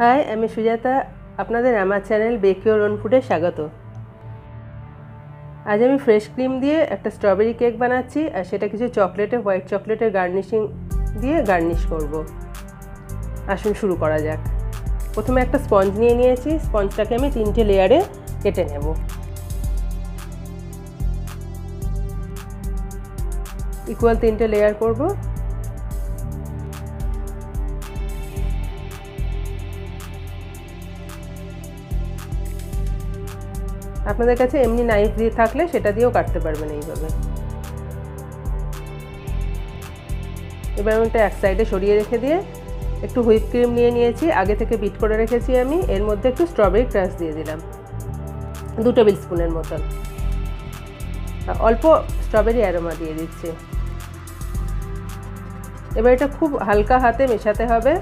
High, আমি সুজাতা। আপনাদের আমার চ্যানেল বেকিওর ওন ফুডে স্বাগত। আজ আমি ফ্রেশ ক্রিম দিয়ে একটা স্ট্রবেরি কেক বানাচ্ছি, আর সেটা কিছু চকলেটে, হোয়াইট চকলেটের গার্নিশিং দিয়ে গার্নিশ করব। আসুন শুরু করা যাক। প্রথমে একটা স্পঞ্জ নিয়ে নিয়েছি। স্পঞ্জটাকে আমি তিনটে লেয়ারে কেটে নেব। ইকুয়াল তিনটে লেয়ার করব। আপনাদের কাছে এমনি নাইফ দিয়ে থাকলে সেটা দিয়েও কাটতে পারবেন এইভাবে। এবার আমি এক সাইডে সরিয়ে রেখে দিয়ে একটু হুইপ ক্রিম নিয়ে নিয়েছি, আগে থেকে বিট করে রেখেছি আমি, এর মধ্যে একটু স্ট্রবেরি ক্রাশ দিয়ে দিলাম। দু টেবিল স্পুনের মতন। অল্প স্ট্রবেরি অ্যারোমা দিয়ে দিচ্ছি। এবার এটা খুব হালকা হাতে মেশাতে হবে।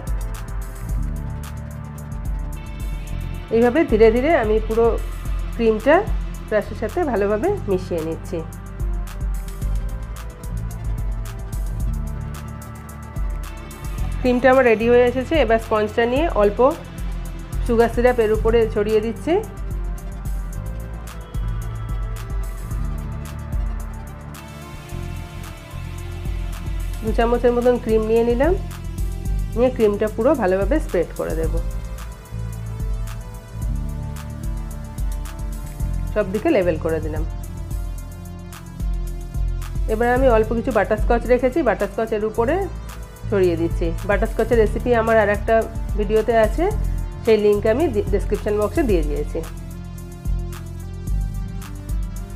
এইভাবে ধীরে ধীরে আমি পুরো ক্রিমটা ব্রাশের সাথে ভালোভাবে মিশিয়ে নিচ্ছি। ক্রিমটা আমার রেডি হয়ে এসেছে, এবার স্পঞ্জটা নিয়ে অল্প সুগার সিরাপ এর উপরে ছড়িয়ে দিচ্ছি। দু চামচের মতন ক্রিম নিয়ে নিলাম, নিয়ে ক্রিমটা পুরো ভালোভাবে স্প্রেড করে দেব। সব দিকে লেভেল করে দিলাম। এবার আমি অল্প কিছু বাটারস্কচ রেখেছি বাটারস্কচ এর উপরে ছড়িয়ে দিচ্ছি। বাটারস্কচের রেসিপি আমার আর একটা ভিডিওতে আছে, সেই লিঙ্ক আমি ডিসক্রিপশান বক্সে দিয়ে দিয়েছি।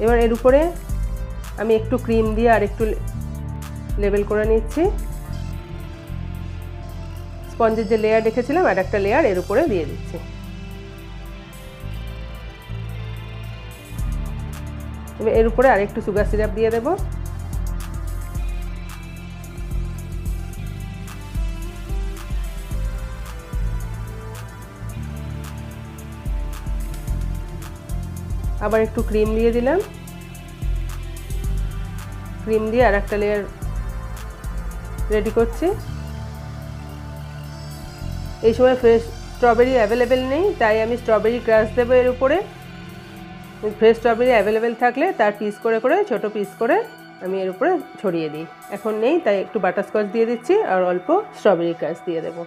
এবার এর উপরে আমি একটু ক্রিম দিয়ে আর একটু লেবেল করে নিচ্ছি। স্পঞ্জের যে লেয়ার রেখেছিলাম, আর একটা লেয়ার এর উপরে দিয়ে দিচ্ছি। এবার এর উপরে আরেকটু সুগার সিরাপ দিয়ে দেব। আবার একটু ক্রিম দিয়ে দিলাম। ক্রিম দিয়ে আর একটা লেয়ার রেডি করছি। এই সময় ফ্রেশ স্ট্রবেরি অ্যাভেলেবেল নেই, তাই আমি স্ট্রবেরি ক্রাশ দেবো এর উপরে। ফ্রেশ স্ট্রবেরি অ্যাভেলেবেল থাকলে তার পিস করে করে, ছোট পিস করে আমি এর উপরে ছড়িয়ে দিই। এখন নেই, তাই একটু বাটারস্কচ দিয়ে দিচ্ছি আর অল্প স্ট্রবেরি ক্রাশ দিয়ে দেবো।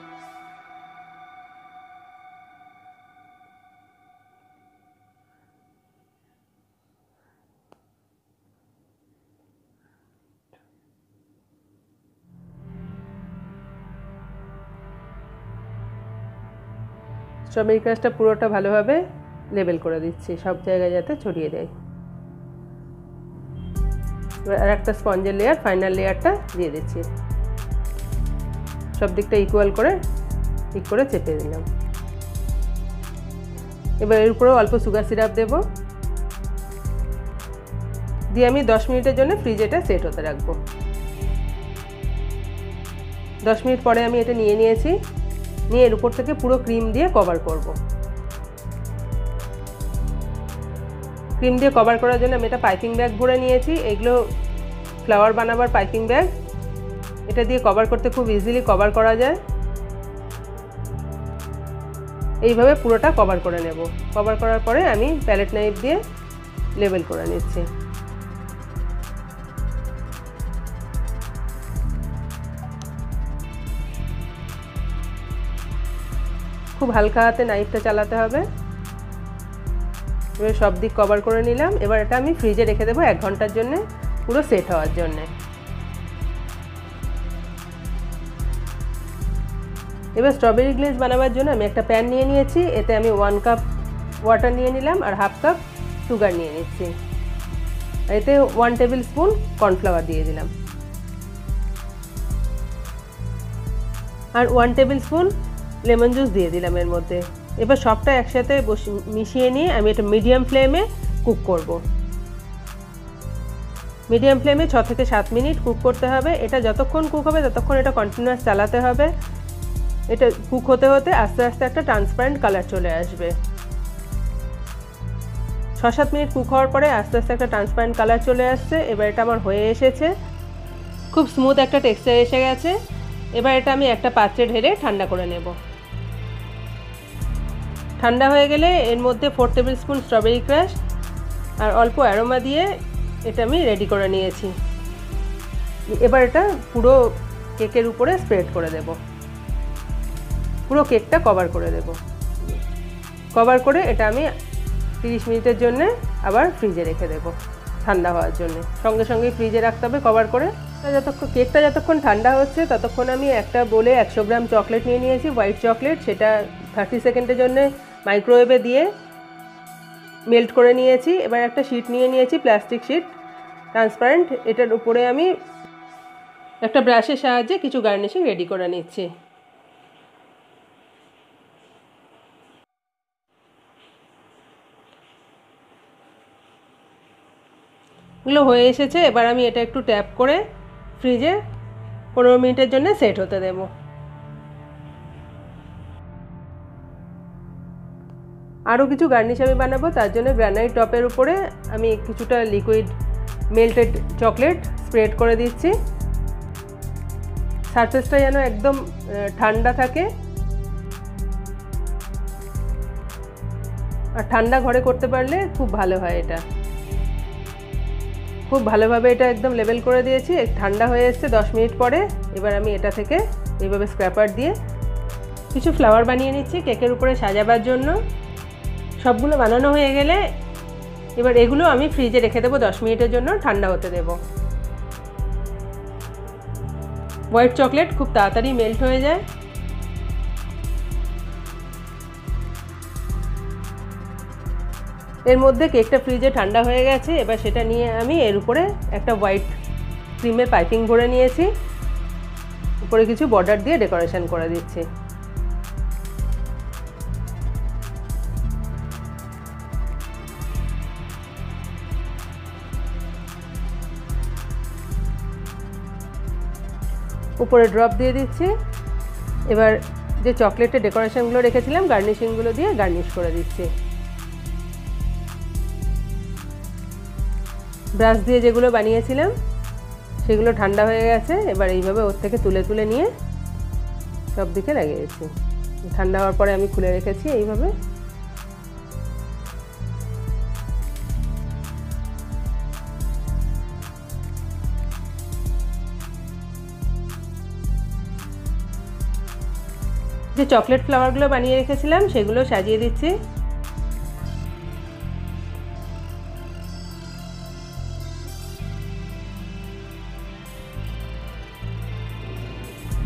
স্ট্রবেরি ক্রাশটা পুরোটা ভালোভাবে লেবেল করে দিচ্ছি, সব জায়গায় যাতে ছড়িয়ে দেয়। এবার আর একটা স্পঞ্জের লেয়ার ফাইনাল লেয়ারটা দিয়ে দিচ্ছি। সব দিকটা ইকুয়াল করে, ঠিক করে চেপে দিলাম। এবার এর উপরেও অল্প সুগার সিরাপ দেব। দিয়ে আমি দশ মিনিটের জন্য ফ্রিজে এটা সেট হতে রাখব। দশ মিনিট পরে আমি এটা নিয়ে নিয়েছি। নিয়ে এর উপর থেকে পুরো ক্রিম দিয়ে কভার করব। ক্রিম দিয়ে কভার করার জন্য আমি এটা পাইপিং ব্যাগ ভরে নিয়েছি। এগুলো ফ্লাওয়ার বানাবার পাইপিং ব্যাগ। এটা দিয়ে কভার করতে খুব ইজিলি কভার করা যায়। এইভাবে পুরোটা কভার করে নেব। কভার করার পরে আমি প্যালেট নাইফ দিয়ে লেবেল করে নিচ্ছি। খুব হালকা হাতে নাইফটা চালাতে হবে। এবার সব দিক কভার করে নিলাম। এবার এটা আমি ফ্রিজে রেখে দেবো এক ঘণ্টার জন্য, পুরো সেট হওয়ার জন্যে। এবার স্ট্রবেরি গ্লেজ বানাবার জন্য আমি একটা প্যান নিয়ে নিয়েছি, এতে আমি ওয়ান কাপ ওয়াটার নিয়ে নিলাম আর হাফ কাপ সুগার নিয়ে নিচ্ছি। এতে ওয়ান টেবিল স্পুন কর্নফ্লাওয়ার দিয়ে দিলাম। আর one table spoon lemon juice দিয়ে দিলাম এর মধ্যে। এবার সবটা একসাথে মিশিয়ে নিয়ে আমি এটা মিডিয়াম ফ্লেমে কুক করব। মিডিয়াম ফ্লেমে ছ থেকে সাত মিনিট কুক করতে হবে। এটা যতক্ষণ কুক হবে, ততক্ষণ এটা কন্টিনিউয়াস চালাতে হবে। এটা কুক হতে হতে আস্তে আস্তে একটা ট্রান্সপারেন্ট কালার চলে আসবে। ছ সাত মিনিট কুক হওয়ার পরে আস্তে আস্তে একটা ট্রান্সপারেন্ট কালার চলে আসছে। এবার এটা আমার হয়ে এসেছে। খুব স্মুথ একটা টেক্সচার এসে গেছে। এবার এটা আমি একটা পাত্রে ঢেলে ঠান্ডা করে নেব। ঠান্ডা হয়ে গেলে এর মধ্যে four table spoon strawberry crush আর অল্প অ্যারোমা দিয়ে এটা আমি রেডি করে নিয়েছি। এবার এটা পুরো কেকের উপরে স্প্রেড করে দেব। পুরো কেকটা কভার করে দেব। কভার করে এটা আমি তিরিশ মিনিটের জন্য আবার ফ্রিজে রেখে দেবো ঠান্ডা হওয়ার জন্য। সঙ্গে সঙ্গে ফ্রিজে রাখতে হবে কভার করে। যতক্ষণ কেকটা যতক্ষণ ঠান্ডা হচ্ছে ততক্ষণ আমি একটা বলে একশো গ্রাম চকলেট নিয়ে নিয়েছি হোয়াইট চকলেট সেটা থার্টি সেকেন্ডের জন্য মাইক্রোওয়েভে দিয়ে মেল্ট করে নিয়েছি। এবার একটা শিট নিয়ে নিয়েছি প্লাস্টিক শিট ট্রান্সপারেন্ট এটার উপরে আমি একটা ব্রাশের সাহায্যে কিছু গার্নিশিং রেডি করে নিচ্ছি। এগুলো হয়ে এসেছে। এবার আমি এটা একটু ট্যাপ করে ফ্রিজে পনেরো মিনিটের জন্য সেট হতে দেব। আরও কিছু গার্নিশ আমি বানাবো, তার জন্য গ্রানাইট টপের উপরে আমি কিছুটা লিকুইড মেল্টেড চকলেট স্প্রেড করে দিচ্ছি। সারফেসটা যেন একদম ঠান্ডা থাকে। আর ঠান্ডা ঘরে করতে পারলে খুব ভালো হয় এটা। খুব ভালোভাবে এটা একদম লেবেল করে দিয়েছি। ঠান্ডা হয়ে এসছে দশ মিনিট পরে। এবার আমি এটা থেকে এইভাবে স্ক্র্যাপার দিয়ে কিছু ফ্লাওয়ার বানিয়ে নিচ্ছি কেকের উপরে সাজাবার জন্য। সবগুলো বানানো হয়ে গেলে এবার এগুলো আমি ফ্রিজে রেখে দেবো, দশ মিনিটের জন্য ঠান্ডা হতে দেব। হোয়াইট চকলেট খুব তাড়াতাড়ি মেল্ট হয়ে যায়। এর মধ্যে কেকটা ফ্রিজে ঠান্ডা হয়ে গেছে, এবার সেটা নিয়ে আমি এর উপরে একটা হোয়াইট ক্রিমের পাইপিং ভরে নিয়েছি। উপরে কিছু বর্ডার দিয়ে ডেকোরেশন করে দিচ্ছি। উপরে ড্রপ দিয়ে দিচ্ছি। এবার যে চকলেটের ডেকোরেশনগুলো রেখেছিলাম গার্নিশিংগুলো দিয়ে গার্নিশ করে দিচ্ছি। ব্রাশ দিয়ে যেগুলো বানিয়েছিলাম, সেগুলো ঠান্ডা হয়ে গেছে। এবার এইভাবে ওর থেকে তুলে তুলে নিয়ে সব দিকে লাগিয়েছি ঠান্ডা হওয়ার পরে আমি খুলে রেখেছি এইভাবে। যে চকলেট ফ্লাওয়ারগুলো বানিয়ে রেখেছিলাম, সেগুলো সাজিয়ে দিচ্ছি।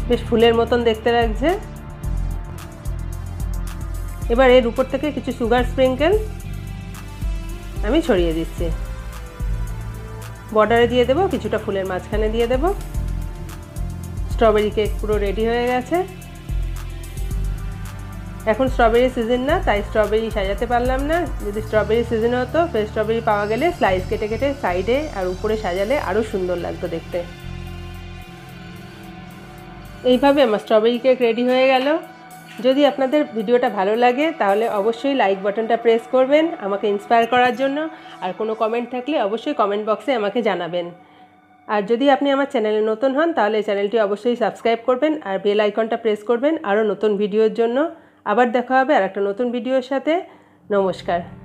বেশ ফুলের মতন দেখতে লাগছে। এবার এর উপর থেকে কিছু সুগার স্প্রিঙ্কেল আমি ছড়িয়ে দিচ্ছি। বর্ডারে দিয়ে দেবো, কিছুটা ফুলের মাঝখানে দিয়ে দেব। স্ট্রবেরি কেক পুরো রেডি হয়ে গেছে। এখন স্ট্রবেরি সিজন না, তাই স্ট্রবেরি সাজাতে পারলাম না। যদি স্ট্রবেরি সিজন হতো ফ্রেশ স্ট্রবেরি পাওয়া গেলে স্লাইস কেটে কেটে সাইডে আর উপরে সাজালে আরও সুন্দর লাগতো দেখতে। এইভাবে আমার স্ট্রবেরি কেক রেডি হয়ে গেল। যদি আপনাদের ভিডিওটা ভালো লাগে, তাহলে অবশ্যই লাইক বাটনটা প্রেস করবেন, আমাকে ইন্সপায়ার করার জন্য। আর কোনো কমেন্ট থাকলে অবশ্যই কমেন্ট বক্সে আমাকে জানাবেন। আর যদি আপনি আমার চ্যানেলে নতুন হন, তাহলে চ্যানেলটি অবশ্যই সাবস্ক্রাইব করবেন আর বেল আইকনটা প্রেস করবেন আরও নতুন ভিডিওর জন্য। আবার দেখা হবে আর একটা নতুন ভিডিওর সাথে। নমস্কার।